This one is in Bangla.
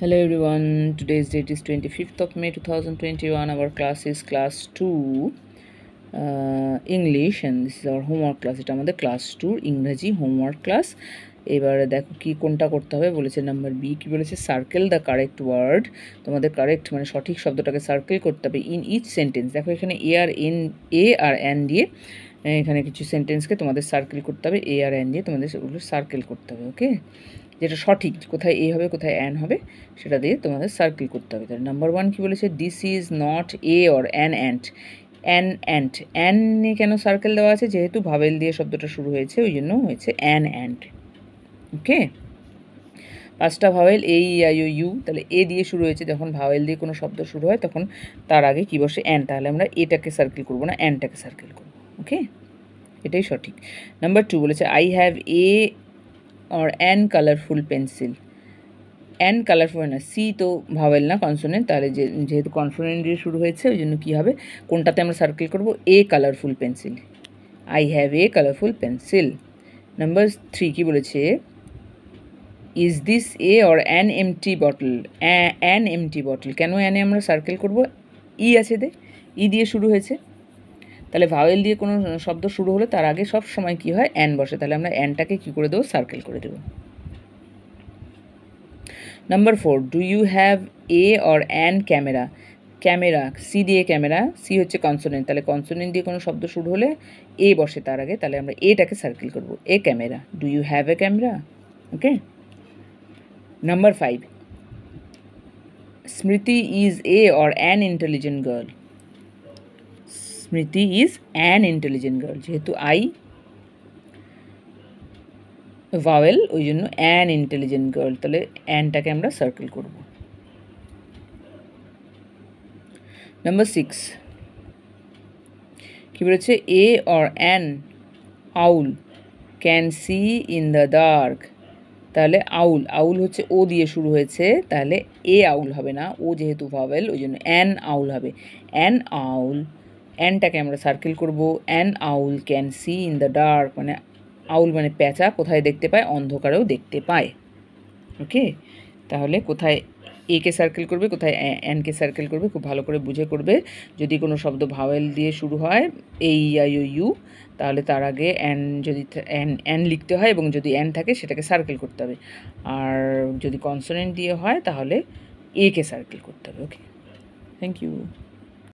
Hello everyone, today's date is 25th of May 2021. Our class is class 2 uh, English and this is our homework class. এটা আমাদের ক্লাস টুর ইংরাজি হোমওয়ার্ক ক্লাস এবারে দেখো কি কোনটা করতে হবে বলেছে নাম্বার বি কি বলেছে সার্কেল দ্য কারেক্ট ওয়ার্ড তোমাদের কারেক্ট মানে সঠিক শব্দটাকে সার্কেল করতে হবে ইন ইচ সেন্টেন্স দেখো এখানে এ আর এন এ আর এন দিয়ে এখানে কিছু সেন্টেন্সকে তোমাদের সার্কেল করতে হবে এ আর এন দিয়ে তোমাদের সেগুলো সার্কেল করতে হবে ওকে যেটা সঠিক, কোথায় এ হবে, কোথায় অ্যান হবে, সেটা দিয়ে তোমাদের সার্কেল করতে হবে। তাহলে নাম্বার ওয়ান কী বলেছে? This is not a or an ant an ant অ্যানে কেন সার্কেল দেওয়া আছে? যেহেতু ভাবেল দিয়ে শব্দটা শুরু হয়েছে, ওই জন্য হয়েছে অ্যান অ্যান্ট ওকে পাঁচটা vowel A I O U তাহলে এ দিয়ে শুরু হয়েছে, যখন ভাওয়েল দিয়ে কোনো শব্দ শুরু হয়, তখন তার আগে কী বসে অ্যান তাহলে আমরা এটাকে সার্কেল করব না অ্যানটাকে সার্কেল করব ওকে এটাই সঠিক। নাম্বার টু বলেছে I have a or an colourful pencil an colourful না সি তো ভাওয়েল না কনসোনেন্ট তাহলে যে, যেহেতু কনসোনেন্ট দিয়ে শুরু হয়েছে, ওই জন্য কী হবে? কোনটাতে আমরা সার্কেল করব? A colourful pencil I have a colourful pencil number three কী বলেছে? Is this a or an empty bottle an empty bottle কেন অ্যানে আমরা সার্কেল করব? ই আছে দে। ই দিয়ে শুরু হয়েছে। তাহলে ভাওয়েল দিয়ে কোনো শব্দ শুরু হলে তার আগে সব সময় কী হয়? অ্যান বসে। তাহলে আমরা অ্যানটাকে কী করে দেবো? সার্কেল করে দেবো। Number four do you have a or an camera camera C দিয়ে ক্যামেরা সি হচ্ছে কনসোনেন্ট তাহলে কনসোনেন্ট দিয়ে কোনো শব্দ শুরু হলে এ বসে তার আগে। তাহলে আমরা এটাকে সার্কেল করব। A camera do you have a camera okay number five Smriti is a or an intelligent girl Smriti is an intelligent girl যেহেতু আই ভাওয়েল ওই জন্য অ্যান ইন্টেলিজেন্ট গার্ল তাহলে অ্যানটাকে আমরা সার্কেল করব। নাম্বার সিক্স কী বলেছে? A or an owl can see in the dark তাহলে আউল আউল হচ্ছে ও দিয়ে শুরু হয়েছে, তাহলে এ আউল হবে না। ও যেহেতু ভাওয়েল ওই জন্য অ্যান আউল হবে। অ্যান আউল অ্যানটাকে আমরা সার্কেল করব। An owl can see in the dark মানে আউল মানে প্যাঁচা, কোথায় দেখতে পায়? অন্ধকারেও দেখতে পায়। ওকে তাহলে কোথায় একে সার্কেল করবে, কোথায় অ্যানকে সার্কেল করবে, খুব ভালো করে বুঝে করবে। যদি কোনো শব্দ ভাওয়েল দিয়ে শুরু হয় এই আই ও ইউ তাহলে তার আগে অ্যান যদি অ্যান অ্যান লিখতে হয় এবং যদি অ্যান থাকে, সেটাকে সার্কেল করতে হবে। আর যদি কনসোনেন্ট দিয়ে হয়, তাহলে একে সার্কেল করতে হবে। Okay thank you